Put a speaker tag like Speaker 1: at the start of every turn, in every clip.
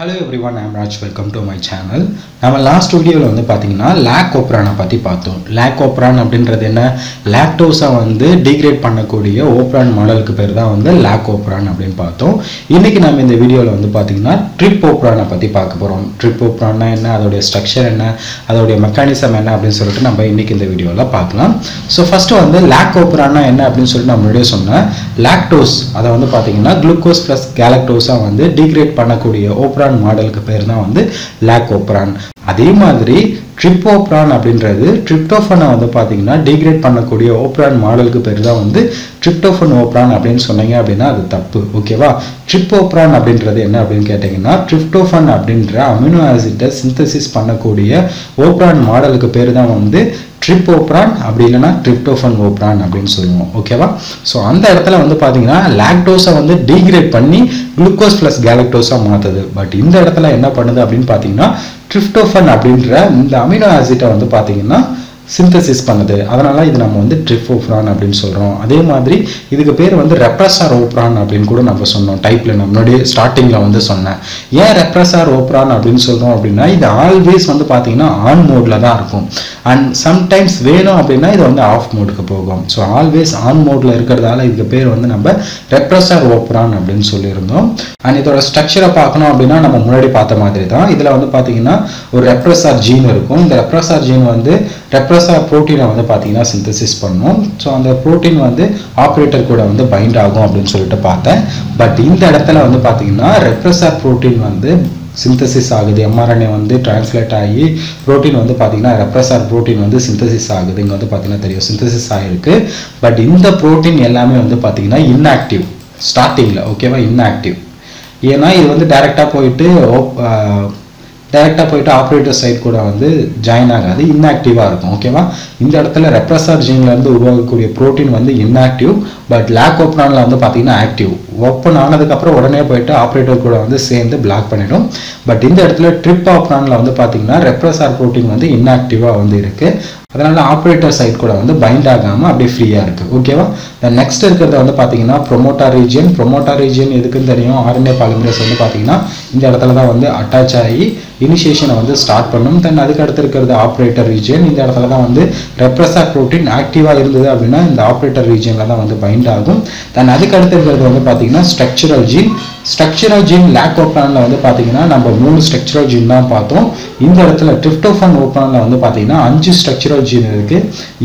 Speaker 1: Hello everyone I'm Raj welcome to my channel நம்ம last வீடியோவில் வந்து பார்த்தீங்கன்னா லேக் ஓப்ரானை பற்றி பார்த்தோம். லேக் ஓப்ரான் அப்படின்றது என்ன? லேக்டோஸை வந்து டிகிரேட் பண்ணக்கூடிய ஓப்ரான் மாடலுக்கு பேர் தான் வந்து லேக் ஓப்ரான் அப்படின்னு பார்த்தோம். இன்றைக்கி நம்ம இந்த வீடியோவில் வந்து பார்த்தீங்கன்னா ட்ரிப் ஓப்ரானை பற்றி பார்க்க போகிறோம் ட்ரிப் ஓப்ரான்னா என்ன? அதோடைய ஸ்ட்ரக்சர் என்ன? அதோடைய மெக்கானிசம் என்ன அப்படின்னு சொல்லிட்டு நம்ம இன்றைக்கி இந்த வீடியோவில் பார்க்கலாம். ஸோ ஃபஸ்ட்டு வந்து லேக் ஓப்ரானா என்ன அப்படின்னு சொல்லிட்டு நான் முன்னாடியே சொன்னேன். லேக்டோஸ் அதை வந்து பார்த்தீங்கன்னா குளுக்கோஸ் ப்ளஸ் கேலக்டோஸாக வந்து டிகிரேட் பண்ணக்கூடிய ஓப்ரான் மாடலுக்கு பேர் தான் வந்து லேக் ஓப்ரான் அதே மாதிரி ட்ரிப்போப்ரான் அப்படின்றது ட்ரிப்டோஃபனை வந்து பார்த்தீங்கன்னா டிகிரேட் பண்ணக்கூடிய ஓப்ரான் மாடலுக்கு பேர் தான் வந்து ட்ரிப்டோஃபன் ஓப்ரான் அப்படின்னு சொன்னீங்க அப்படின்னா அது தப்பு. ஓகேவா ட்ரிப்போப்ரான் அப்படின்றது என்ன அப்படின்னு கேட்டிங்கன்னா ட்ரிப்டோஃபன் அப்படின்ற அமினோ ஆசிட்டை சிந்தசிஸ் பண்ணக்கூடிய ஓப்ரான் மாடலுக்கு பேர் தான் வந்து ட்ரிப்போப்ரான் அப்படி இல்லைனா ட்ரிப்டோஃபன் ஓப்ரான் அப்படின்னு சொல்லுவோம். ஓகேவா ஸோ அந்த இடத்துல வந்து பார்த்தீங்கன்னா லாக்டோஸை வந்து டீக்ரேட் பண்ணி குளுக்கோஸ் ப்ளஸ் கேலக்டோஸாக மாற்றுது பட் இந்த இடத்துல என்ன பண்ணுது அப்படின்னு பார்த்தீங்கன்னா ட்ரிப்டோஃபன் அப்படின்ற இந்த அமினோ ஆசிட்டை வந்து பார்த்தீங்கன்னா சிந்தசிஸ் பண்ணுது. அதனால் இது நம்ம வந்து ட்ரிஃபோஃப்ரான் அப்படின்னு சொல்கிறோம் அதே மாதிரி இதுக்கு பேர் வந்து ரெப்ரஸார் ஓப்ரான் அப்படின்னு கூட நம்ம சொன்னோம். டைப்பில் நான் முன்னாடி ஸ்டார்டிங்கில் வந்து சொன்னேன். ஏன் ரெப்ரஸார் ஓப்ரான் அப்படின்னு சொல்கிறோம் அப்படின்னா இது ஆல்வேஸ் வந்து பார்த்தீங்கன்னா ஆன் மோடில் தான் இருக்கும். அண்ட் சம்டைம்ஸ் வேணும் அப்படின்னா இது வந்து ஆஃப் மோடுக்கு போகும். ஸோ ஆல்வேஸ் ஆன் மோடில் இருக்கிறதால இதுக்கு பேர் வந்து நம்ம ரெப்ரஸார் ஓப்ரான் அப்படின்னு சொல்லியிருந்தோம். அண்ட் இதோட ஸ்ட்ரக்சரை பார்க்கணும் அப்படின்னா நம்ம முன்னாடி பார்த்த மாதிரி தான். இதில் வந்து பார்த்தீங்கன்னா ஒரு ரெப்ரஸார் ஜீன் இருக்கும். இந்த ரெப்ரஸார் ஜீன் வந்து ரெப்ரஸ் ரெப்ரஸார் ப்ரோட்டீனை வந்து பார்த்தீங்கன்னா சிந்தசிஸ் பண்ணும். ஸோ அந்த ப்ரோட்டீன் வந்து ஆப்ரேட்டர் கூட வந்து பைண்ட் ஆகும் அப்படின்னு சொல்லிட்டு பார்த்தேன். பட் இந்த இடத்துல வந்து பார்த்தீங்கன்னா ரெப்ரஸார் ப்ரோட்டீன் வந்து சிந்தசிஸ் ஆகுது. எம்ஆர்என்ஏ வந்து டிரான்ஸ்லேட் ஆகி ப்ரோட்டீன் வந்து பார்த்தீங்கன்னா ரெப்ரஸார் ப்ரோட்டீன் வந்து சிந்தசிஸ் ஆகுது. இங்கே வந்து பார்த்தீங்கன்னா தெரியும். சிந்தசிஸ் ஆகிருக்கு பட் இந்த ப்ரோட்டீன் எல்லாமே வந்து பார்த்தீங்கன்னா இன்ஆக்டிவ் ஸ்டார்டிங்கில் ஓகேவா இன்ஆக்டிவ் ஏன்னா இது வந்து டைரெக்டாக போயிட்டு டைரெக்டாக போயிட்டு ஆப்ரேட்டர் சைட் கூட வந்து ஜாயின் ஆகாது இன்ஆக்டிவாக இருக்கும் ஓகேவா இந்த இடத்துல ரெப்ரஸார் ஜீன்லேருந்து உருவாகக்கூடிய ப்ரோட்டீன் வந்து இன்ஆக்டிவ் பட் லேக் ஓப்பனானில் வந்து பார்த்தீங்கன்னா ஆக்டிவ் ஓப்பன் ஆனதுக்கப்புறம் உடனே போயிட்டு ஆப்ரேட்டர் கூட வந்து சேர்ந்து பிளாக் பண்ணிடும். பட் இந்த இடத்துல ட்ரிப் ஆப்ரானில் வந்து பார்த்தீங்கன்னா ரெப்ரஸார் ப்ரோட்டீன் வந்து இன்ஆக்டிவாக வந்து இருக்குது அதனால ஆப்ரேட்டர் சைட் கூட வந்து பைண்ட் ஆகாமல் அப்படியே ஃப்ரீயாக இருக்குது ஓகேவா நெக்ஸ்ட் இருக்கிறத வந்து பார்த்தீங்கன்னா ப்ரொமோட்டா ரீஜியன் ப்ரொமோட்டா ரீஜியன் எதுக்குன்னு தெரியும்? ஆர்என்ஏ பாலிமரேஸ் வந்து பார்த்தீங்கன்னா இந்த இடத்துல தான் வந்து அட்டாச் ஆகி இனிஷியேஷனை வந்து ஸ்டார்ட் பண்ணும். தென் அதுக்கு அடுத்து இருக்கிறது ஆப்ரேட்டர் ரீஜியன் இந்த இடத்துல தான் வந்து ரெப்ரஸா ப்ரோட்டீன் ஆக்டிவாக இருந்தது அப்படின்னா இந்த ஆப்ரேட்டர் ரீஜியனில் தான் வந்து பைண்ட் ஆகும். தென் அதுக்கு அடுத்து இருக்கிறது வந்து பார்த்தீங்கன்னா structural gene structural gene lac ஓப்பனில் வந்து பார்த்தீங்கன்னா நம்ம மூணு ஸ்ட்ரக்சரல் ஜீன் தான் பார்த்தோம். இந்த இடத்துல ட்ரிப்டோஃபன் ஓப்பனில் வந்து பார்த்தீங்கன்னா அஞ்சு ஸ்ட்ரக்சரல் ஜீன் இருக்கு.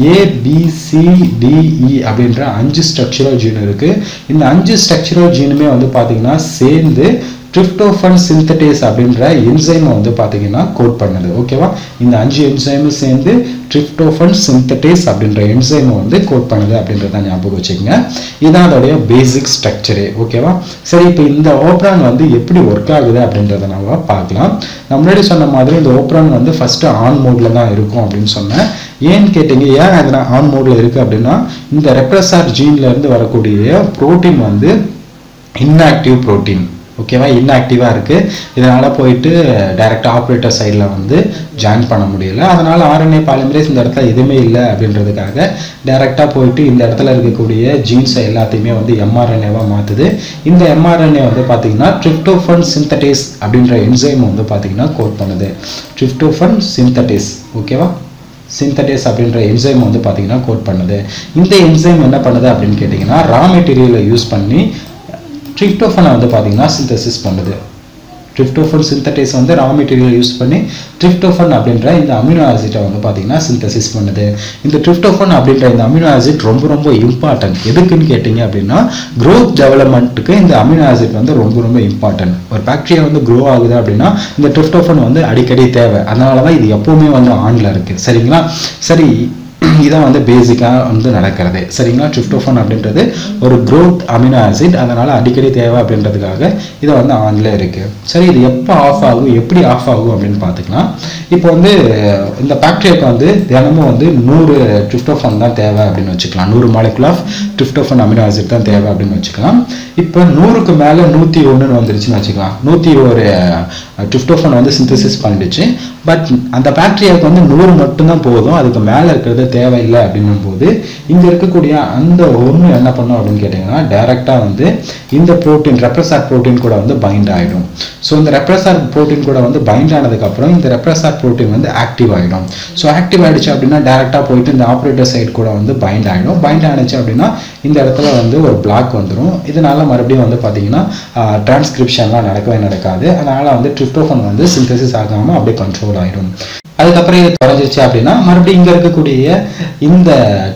Speaker 1: ஏ பி சி டிஇ அப்படின்ற அஞ்சு ஸ்ட்ரக்சரல் ஜீன் இருக்கு. இந்த அஞ்சு ஸ்ட்ரக்சரல் ஜீனுமே வந்து பார்த்தீங்கன்னா சேர்ந்து ட்ரிப்டோஃபன் சிந்தடேஸ் அப்படின்ற என்சைமை வந்து பார்த்தீங்கன்னா கோட் பண்ணுது ஓகேவா இந்த அஞ்சு என்சைமும் சேர்ந்து ட்ரிப்டோஃபன் சிந்தடேஸ் அப்படின்ற என்சைமை வந்து கோட் பண்ணுது அப்படின்றத ஞாபகம் வச்சுக்கோங்க. இதுதான் அதோடைய பேசிக் ஸ்ட்ரக்சரே ஓகேவா சரி இப்போ இந்த ஓப்ரான் வந்து எப்படி ஒர்க் ஆகுது அப்படின்றத நம்ம பார்க்கலாம். நான் முன்னாடி சொன்ன மாதிரி இந்த ஓப்ரான் வந்து ஃபஸ்ட்டு ஆன் மோட்ல தான் இருக்கும் அப்படின்னு சொன்னேன். ஏன்னு கேட்டீங்க ஏன் அதில் ஆன் மோடில் இருக்குது அப்படின்னா இந்த ரெப்ரஸார் ஜீன்லேருந்து வரக்கூடிய புரோட்டீன் வந்து இன்ஆக்டிவ் புரோட்டீன் ஓகேவா இன்ஆக்டிவாக இருக்குது இதனால் போயிட்டு டைரெக்டாக ஆப்ரேட்டர் சைடில் வந்து ஜாயின் பண்ண முடியல. அதனால் ஆர்என்ஏ பாலிமரேஸ் இந்த இடத்துல எதுவுமே இல்லை அப்படின்றதுக்காக டைரெக்டாக போயிட்டு இந்த இடத்துல இருக்கக்கூடிய ஜீன்ஸை எல்லாத்தையுமே வந்து எம்ஆர்என்ஏவாக மாற்றுது இந்த எம்ஆர்என்ஏ வந்து பார்த்தீங்கன்னா ட்ரிப்டோஃபன் சிந்தடேஸ் அப்படின்ற என்சைம் வந்து பார்த்தீங்கன்னா கோட் பண்ணுது. ட்ரிப்டோஃபன் சிந்தடேஸ் ஓகேவா சிந்தடேஸ் அப்படின்ற என்சைம் வந்து பார்த்தீங்கன்னா கோட் பண்ணுது. இந்த என்சைம் என்ன பண்ணுது அப்படின்னு கேட்டிங்கன்னா ரா மெட்டீரியலை யூஸ் பண்ணி ட்ரிப்டோஃபனை வந்து பார்த்தீங்கன்னா சிந்தசிஸ் பண்ணுது. ட்ரிப்டோஃபன் சிந்தடேஸ் வந்து ரா மெட்டீரியல் யூஸ் பண்ணி ட்ரிப்டோஃபன் அப்படின்ற இந்த அமினோ ஆசிட்டை வந்து பார்த்தீங்கன்னா சிந்தசிஸ் பண்ணுது. இந்த ட்ரிப்டோஃபன் அப்படின்ற இந்த அமினோ ஆசிட் ரொம்ப ரொம்ப இம்பார்ட்டன்ட் எதுக்குன்னு கேட்டிங்க அப்படின்னா க்ரோத் டெவலப்மெண்ட்டுக்கு இந்த அமினோ ஆசிட் வந்து ரொம்ப ரொம்ப இம்பார்ட்டன்ட் ஒரு பாக்டீரியா வந்து க்ரோ ஆகுது அப்படின்னா இந்த ட்ரிப்டோஃபன் வந்து அடிக்கடி தேவை. அதனால தான் இது எப்போவுமே வந்து ஆன்ல இருக்குது சரிங்களா? சரி இதான் வந்து பேசிக்காக வந்து நடக்கிறது. சரிங்களா? ட்ரிப்டோஃபன் அப்படின்றது ஒரு க்ரோத் அமினோ ஆசிட் அதனால் அடிக்கடி தேவை அப்படின்றதுக்காக இதை வந்து ஆன்ல இருக்குது சரி இது எப்போ ஆஃப் ஆகும்? எப்படி ஆஃப் ஆகும் அப்படின்னு பார்த்துக்கலாம். இப்போ வந்து இந்த பாக்டீரியாவுக்கு வந்து தினமும் வந்து நூறு ட்ரிப்டோஃபன் தான் தேவை அப்படின்னு வச்சுக்கலாம். நூறு molecule of tryptophan amino acid தான் தேவை அப்படின்னு வச்சுக்கலாம். இப்போ நூறுக்கு மேலே நூற்றி ஒன்றுன்னு வந்துருச்சுன்னு வச்சுக்கலாம். நூற்றி ஒரு ட்ரிப்டோஃபன் வந்து சிந்தசிஸ் பண்ணிடுச்சு. பட் அந்த பாக்டீரியாவுக்கு வந்து நூறு மட்டும்தான் போதும். அதுக்கு மேலே இருக்கிறது தேவையில்லை அப்படின்னும் போது இங்கே இருக்கக்கூடிய அந்த ஒன்று என்ன பண்ணும் அப்படின்னு கேட்டிங்கன்னா டைரெக்டாக வந்து இந்த ப்ரோட்டீன் ரெப்ரஸார் ப்ரோட்டீன் கூட வந்து பைண்ட் ஆகிடும் ஸோ இந்த ரெப்ரஸார் ப்ரோட்டீன் கூட வந்து பைண்ட் ஆனதுக்கப்புறம் இந்த ரெப்ரஸார் ப்ரோட்டீன் வந்து ஆக்டிவ் ஆகிடும் ஸோ ஆக்டிவ் ஆகிடுச்சு அப்படின்னா டேரெக்டாக போயிட்டு இந்த ஆப்ரேட்டர் சைடு கூட வந்து பைண்ட் ஆகிடும் பைண்ட் ஆனிச்சு அப்படின்னா இந்த இடத்துல வந்து ஒரு பிளாக் வந்துடும் இதனால மறுபடியும் வந்து பார்த்தீங்கன்னா டிரான்ஸ்கிரிப்ஷன்லாம் நடக்கவே நடக்காது. அதனால் வந்து ட்ரிப்டோஃபன் வந்து சிந்தசிஸ் ஆகாமல் அப்படியே கண்ட்ரோல் ஆகிடும் அதுக்கப்புறம் இது குறைஞ்சிச்சு அப்படின்னா மறுபடியும் இங்கே இருக்கக்கூடிய இந்த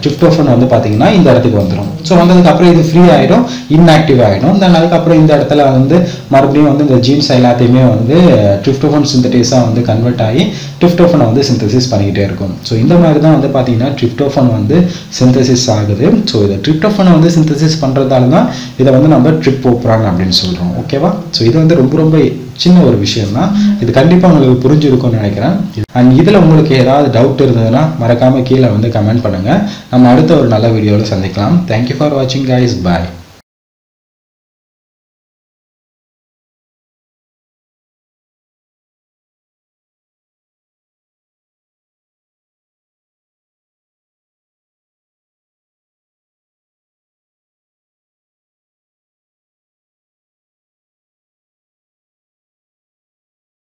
Speaker 1: ட்ரிப்டோஃபன் வந்து பார்த்தீங்கன்னா இந்த இடத்துக்கு வந்துடும் ஸோ வந்ததுக்கப்புறம் இது ஃப்ரீ ஆகிடும் இன்ஆக்டிவ் ஆகிடும் தென் அதுக்கப்புறம் இந்த இடத்துல வந்து மறுபடியும் வந்து இந்த ஜீன்ஸ் எல்லாத்தையுமே வந்து ட்ரிப்டோஃபன் சிந்தடிஸாக வந்து கன்வெர்ட் ஆகி ட்ரிப்டோஃபனை வந்து சிந்தசிஸ் பண்ணிக்கிட்டே இருக்கும். ஸோ இந்த மாதிரி தான் வந்து பார்த்தீங்கன்னா ட்ரிப்டோஃபன் வந்து சிந்தசிஸ் ஆகுது. ஸோ இதை ட்ரிப்டோஃபனை வந்து சிந்தசிஸ் பண்ணுறதால தான் இதை வந்து நம்ம ட்ரிப்போப்ரான் அப்படின்னு சொல்கிறோம் ஓகேவா ஸோ இது வந்து ரொம்ப ரொம்ப சின்ன ஒரு விஷயம் தான் இது கண்டிப்பாக உங்களுக்கு புரிஞ்சிருக்கும்னு நினைக்கிறேன். அண்ட் இதில் உங்களுக்கு ஏதாவது டவுட் இருந்ததுன்னா மறக்காமல் கீழே வந்து கமெண்ட் பண்ணுங்கள் நம்ம அடுத்த ஒரு நல்ல வீடியோவில் சந்திக்கலாம். தேங்க்யூ ஃபார் வாட்சிங் கைஸ் பாய்